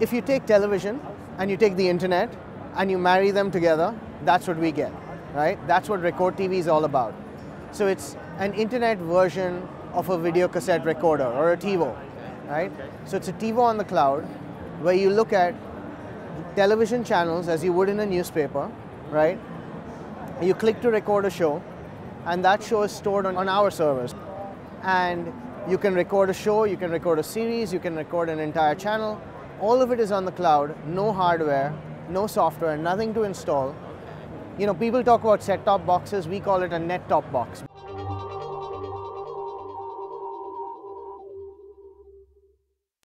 if you take television and you take the internet and you marry them together, that's what we get, right? That's what Record TV is all about. So it's an internet version of a video cassette recorder or a TiVo, right? So it's a TiVo on the cloud where you look at television channels as you would in a newspaper, right? You click to record a show and that show is stored on, on our servers. And you can record a show, you can record a series, you can record an entire channel. All of it is on the cloud, no hardware, no software, nothing to install. You know, people talk about set-top boxes, we call it a net-top box.